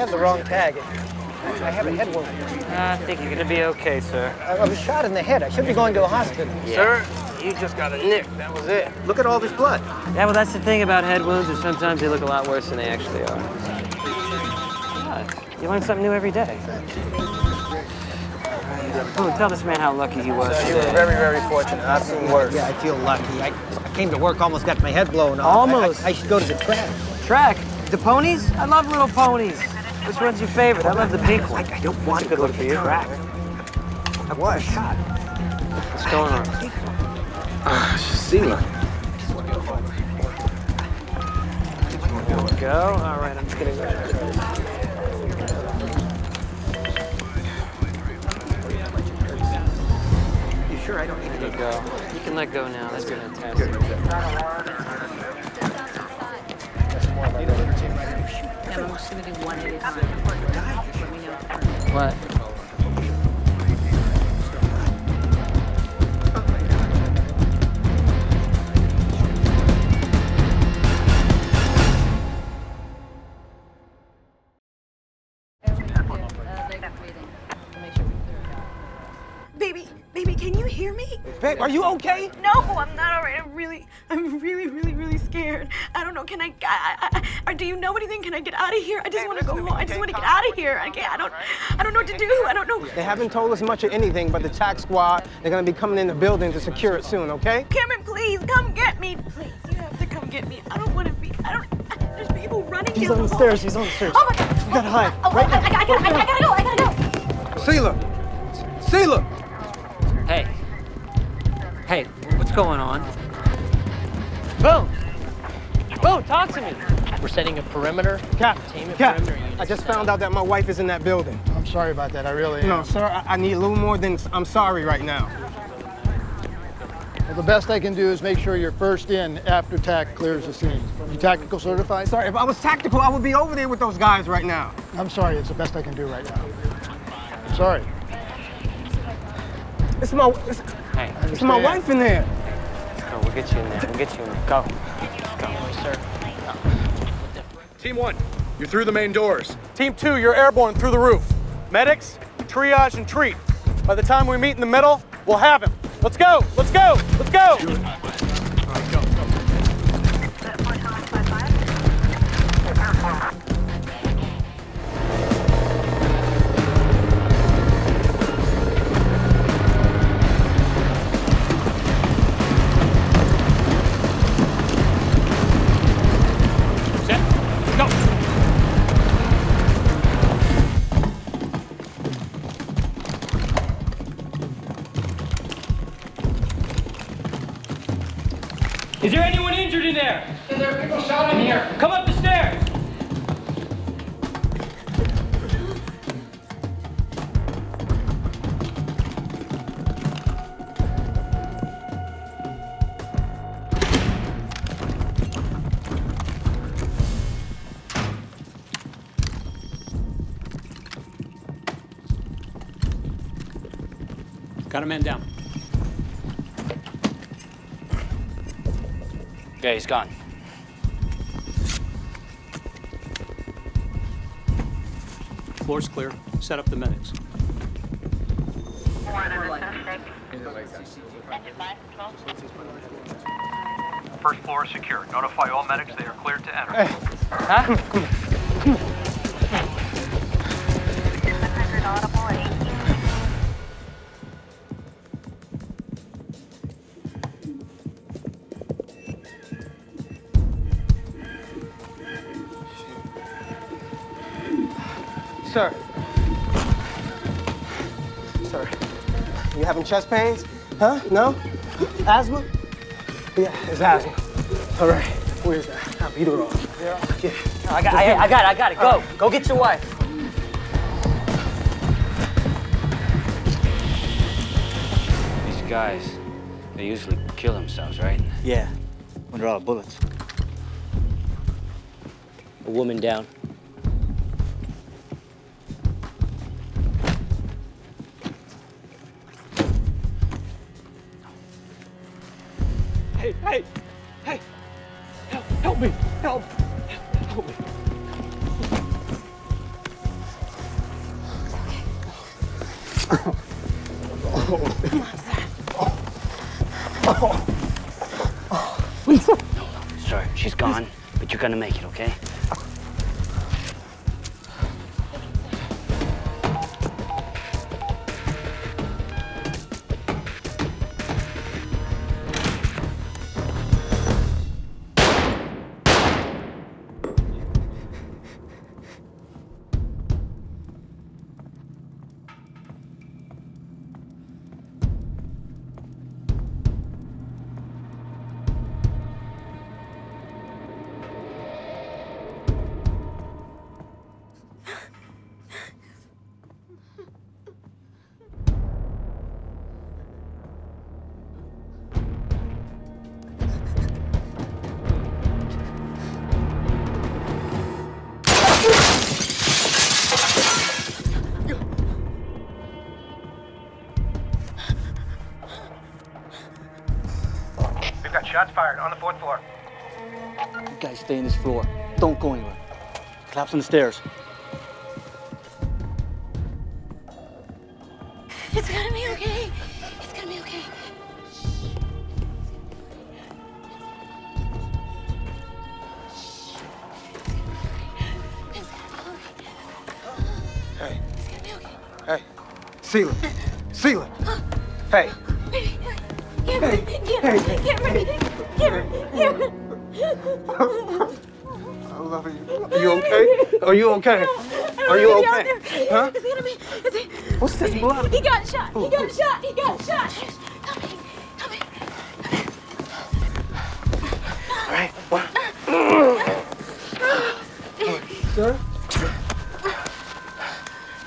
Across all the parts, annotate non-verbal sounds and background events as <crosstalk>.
have the wrong tag. I have a head wound. I think you're gonna be okay, sir. I, I was shot in the head. I should be going to a hospital. Sir, you just got a nick. That was it. Look at all this blood. Yeah, well, that's the thing about head wounds, is sometimes they look a lot worse than they actually are. What? You learn something new every day. Oh, tell this man how lucky he was. Sir, you were very, very fortunate. I've seen worse. Yeah, I feel lucky. I, I came to work, almost got my head blown off. Almost. I, I, I should go to the track. Track? The ponies? I love little ponies. Which one's your favorite? I love the pink one. I, I don't want to Good go look to for the you. track. What? Shot. What's going on? Sheila. Go. All right, I'm just gonna go. You sure I don't need There you go. You can let go now. That's fantastic. I'm just gonna do one at a time. Let me know. What? Baby, baby, can you hear me? Babe, are you okay? No, I'm not all right. I'm really, I'm really, really, really scared. I don't know. Can I, I, I, I do you know anything? Can I get out of here? I just want to go home. I just want to get out of here. I can't. I don't. I don't know what to do. I don't know. They haven't told us much of anything, but the TAC squad, they're gonna be coming in the building to secure it soon, okay? Cameron, please come get me. Please, you have to come get me. I don't want to be. I don't. There's people running He's down on the hall. stairs. He's on the stairs. Oh my God. You gotta hide. Oh, oh Right I, I, I, gotta, I, I gotta go. I gotta go. Sheila! Sheila! Hey. Hey, what's going on? Boone. Boone, talk to me. We're setting a perimeter. Cap, Containment Cap, perimeter units I just down. found out that my wife is in that building. I'm sorry about that. I really am. No, sir, I, I need a little more than I'm sorry right now. Well, the best I can do is make sure you're first in after TAC clears the scene. You tactical certified? Sorry, if I was tactical, I would be over there with those guys right now. I'm sorry. It's the best I can do right now. I'm sorry. It's my, it's, Hey, it's my wife in there. go. We'll get you in there. We'll get you in there. Go. Team one, you're through the main doors. Team two, you're airborne through the roof. Medics, triage and treat. By the time we meet in the middle, we'll have him. Let's go, let's go, let's go. Got a man down. Yeah, he's gone. Floor's clear. Set up the medics. First floor is secure. Notify all medics they are cleared to enter. Hey. Huh? <laughs> Sir. Sir, you having chest pains? Huh? No? Asthma? Yeah, it's asthma. All right. Where's that? I'll beat it off. Yeah. Yeah. I got, I, I got it. I got it. Go. Go get your wife. These guys, they usually kill themselves, right? Yeah. Under all the bullets. A woman down. Hey, hey, hey! Help, help me! Help! Help me! Okay. Come on, sir. Oh. Oh. Lisa! No, sorry, she's gone, but you're gonna make it, okay? We've got shots fired on the fourth floor. You guys stay in this floor. Don't go anywhere. Collapse on the stairs. It's gonna be okay. It's gonna be okay. Hey. Hey. Sheila. Sheila. Hey. Cameron, Cameron, Cameron, Cameron, Cameron. I love you. Are you okay? Are you okay? Are you okay? Huh? It's gonna be. It's What's this blood? He got shot. He got oh. shot. He got shot. Come here. Come here. All right. What? Sir?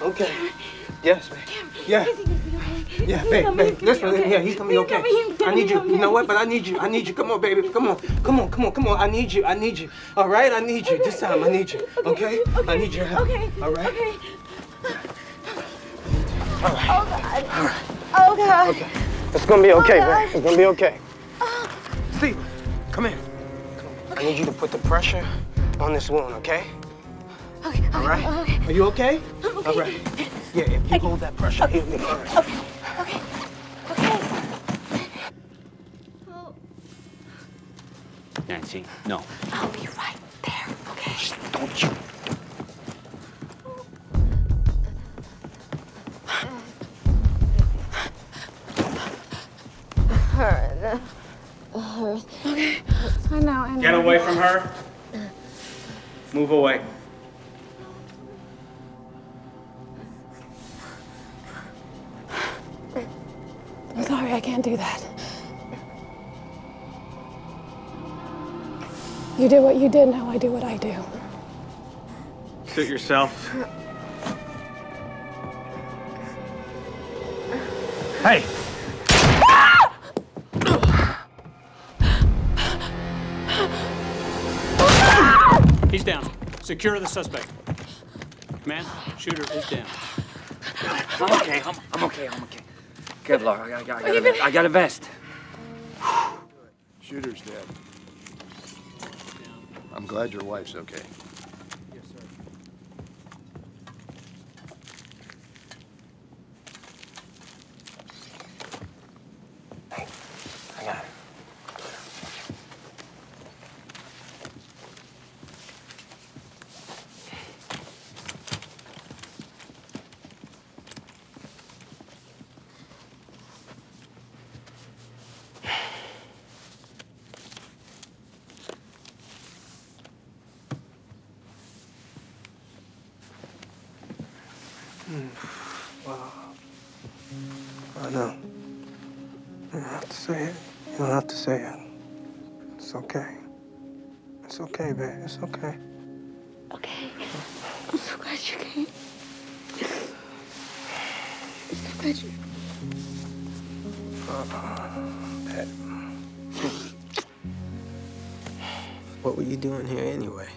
Okay. Yes, babe. Yeah. Yeah, babe, babe. Listen, yeah, he's gonna be okay. I need you. You know what? But I need you. I need you. Come on, baby. Come on. Come on. Come on. Come on. I need you. I need you. All right. I need you. This time, I need you. Okay? I need your help. Okay. All right. Okay. All right. Oh God. Oh God. Okay. It's gonna be oh, okay, God. babe. It's gonna be okay. Oh. Steve, come here. I need you to put the pressure on this wound, okay? Okay. All right? Okay. Are you okay? I'm okay. All right. Yeah, if you hold that pressure, he'll be all right. Okay. Okay. Okay. Nancy, no. I'll be right there. Okay. Don't you. Hurt. Hurt. Okay. I know. I know. Get away from her. Move away. I'm sorry. I can't do that. You did what you did. Now I do what I do. Suit yourself. Hey! He's down. Secure the suspect. Man, shooter is down. I'm okay. I'm, I'm okay. I'm okay. Kevlar, I got, I got, I got, a vest. I got a vest. Shooter's dead. I'm glad your wife's okay. I got it. Wow. I know. You don't have to say it. You don't have to say it. It's okay. It's okay, babe. It's okay. Okay. I'm so glad you came. I'm so glad you. <sighs> <sighs> What were you doing here anyway?